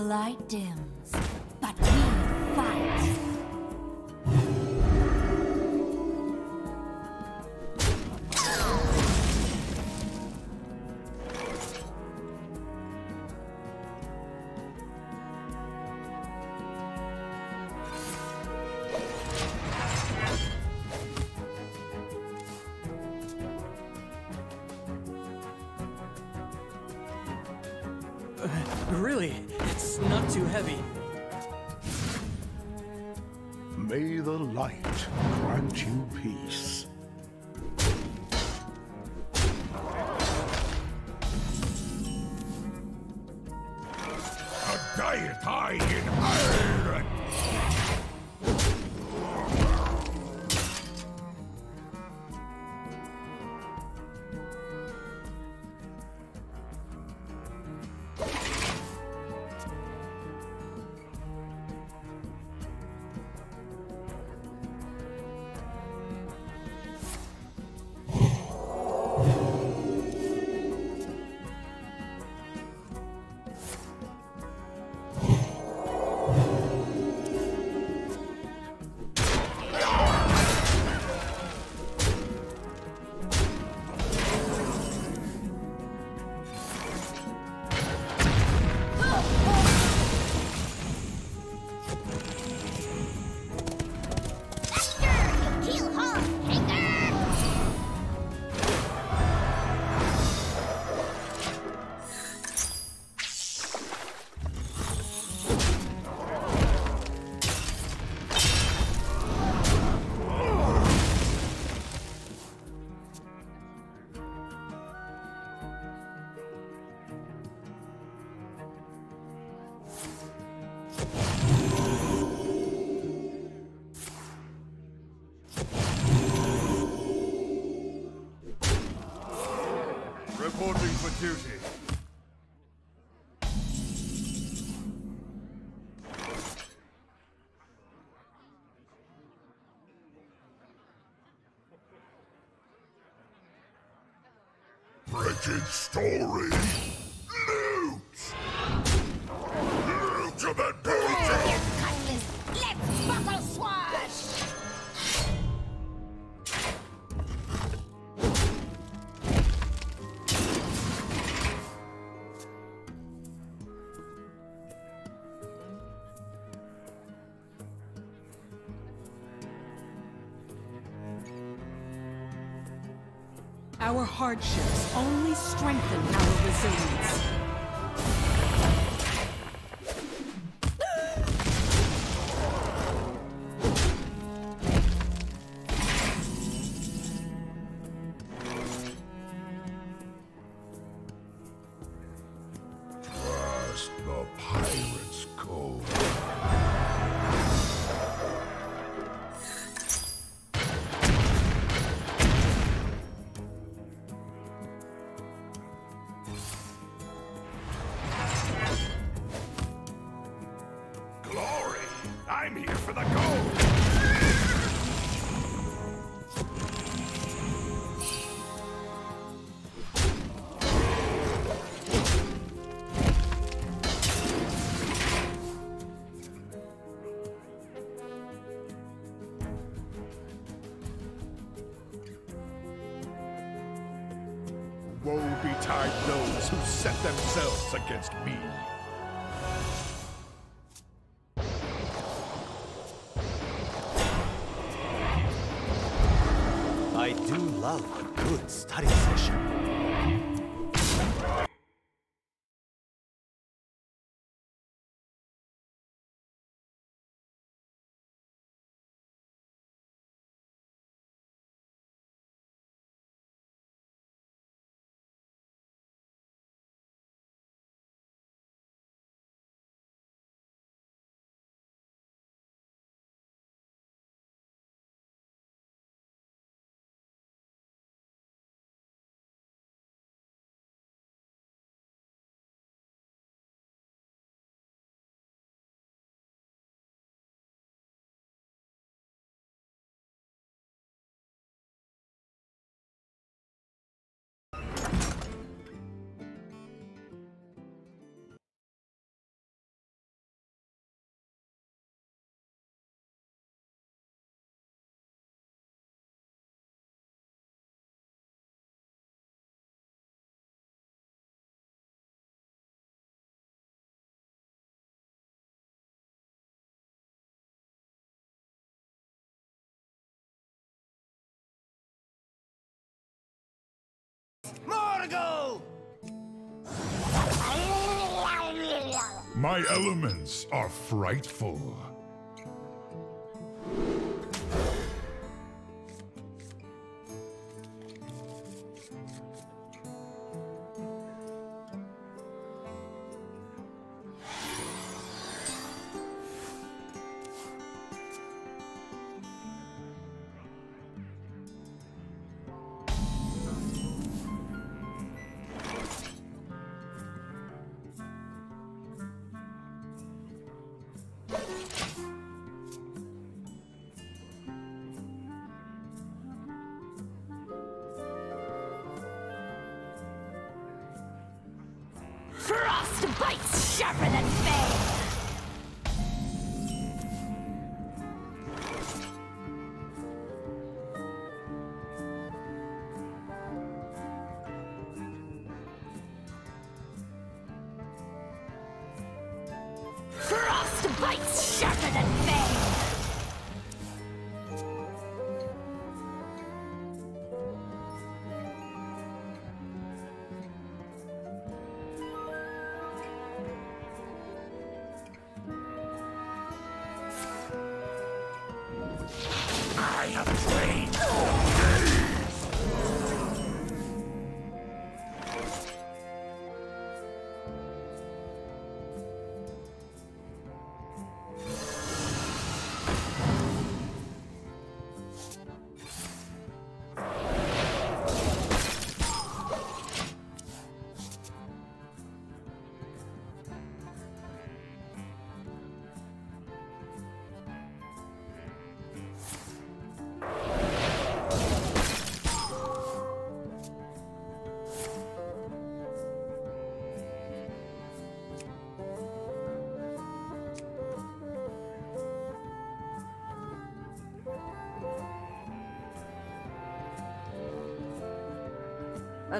The light dims, heavy. May the light grant you peace. Reporting for duty. Bridget story. Our hardships only strengthen our resilience. Set themselves against me. gotta go! My elements are frightful. Bay.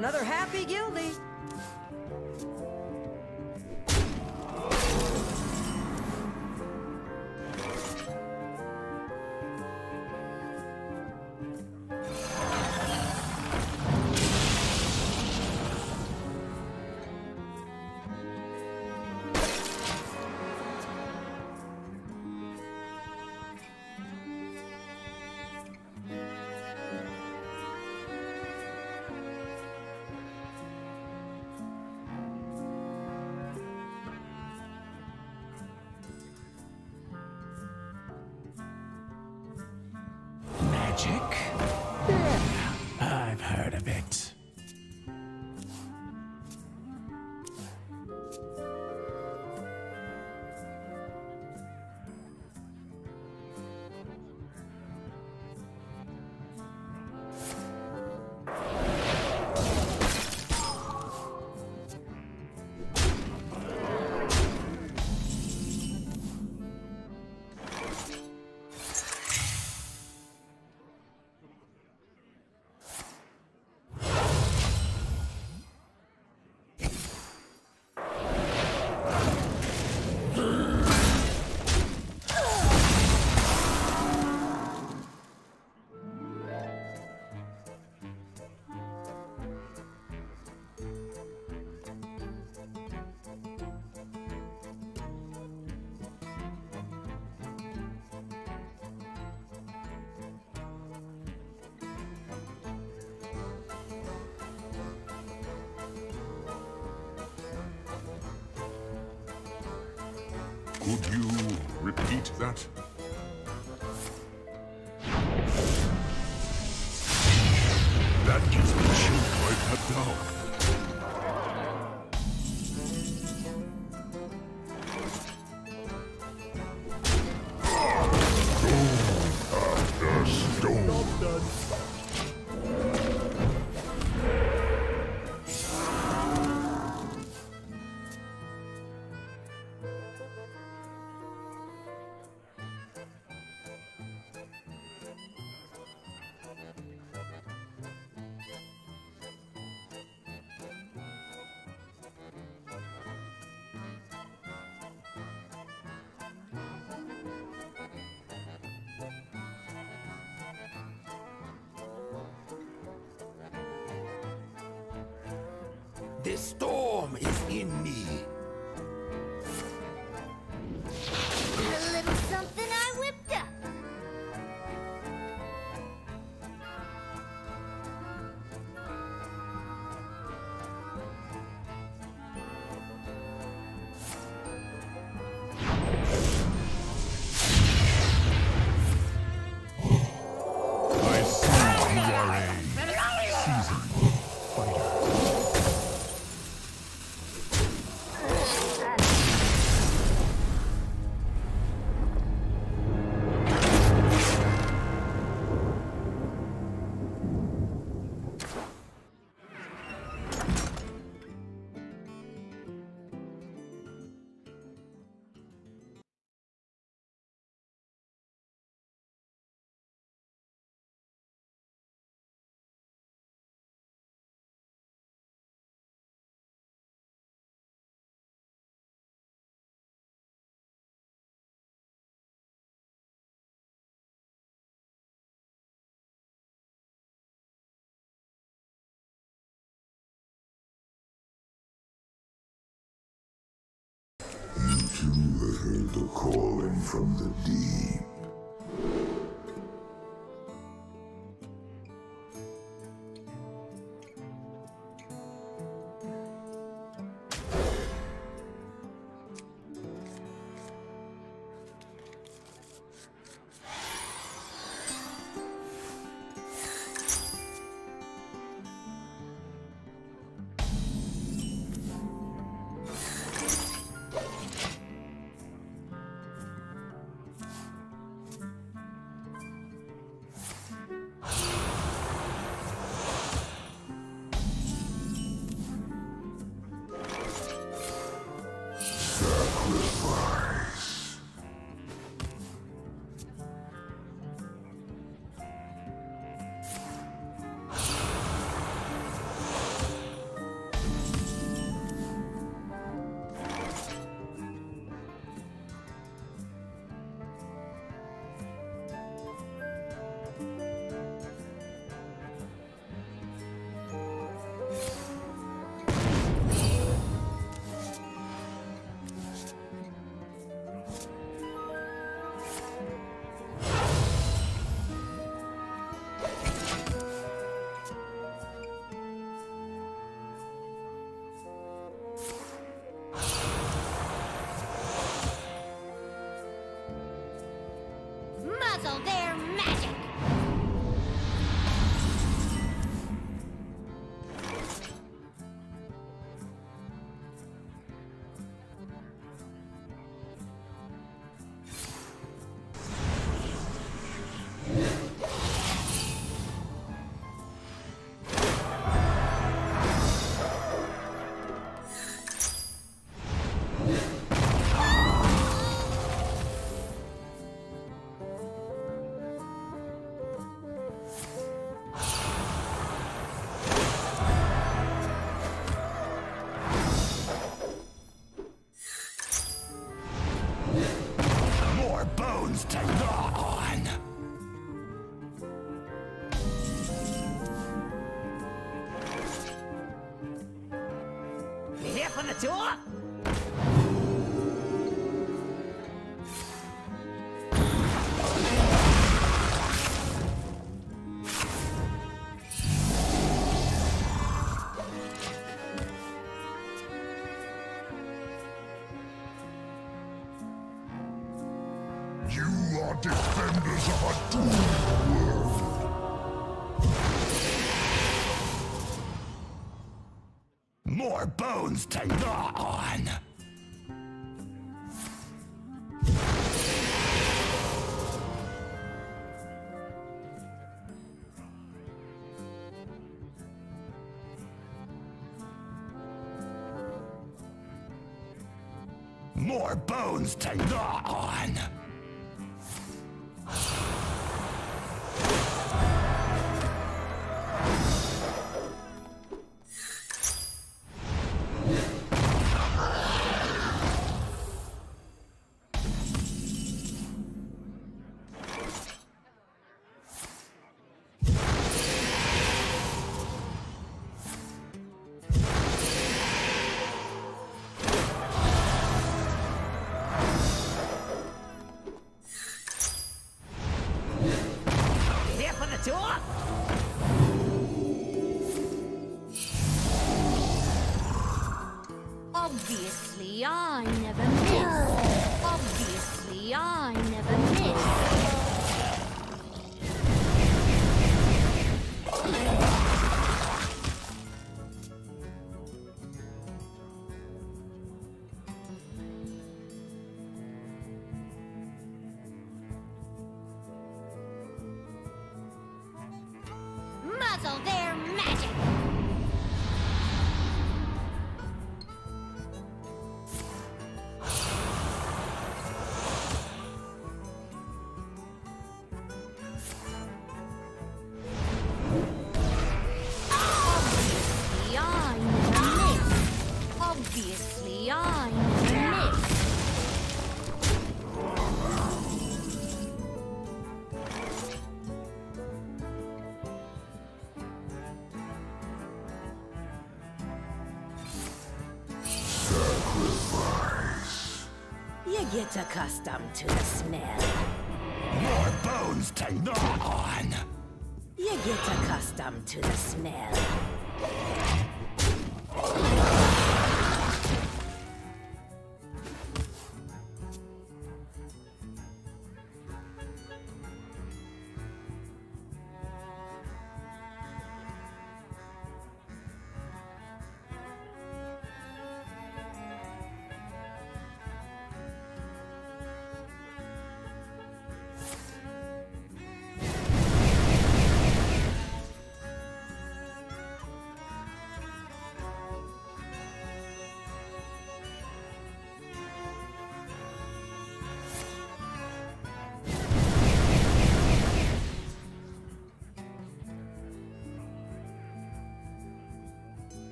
Another happy guilty. Storm is in me. The calling from the deep. Gnaw on. Hear from the door? Defenders of a doomed world. More bones to gnaw on. More bones to gnaw on. Obviously, I never miss. Obviously, I get accustomed to the smell. More bones to gnaw on. You get accustomed to the smell.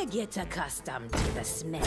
You get accustomed to the smell.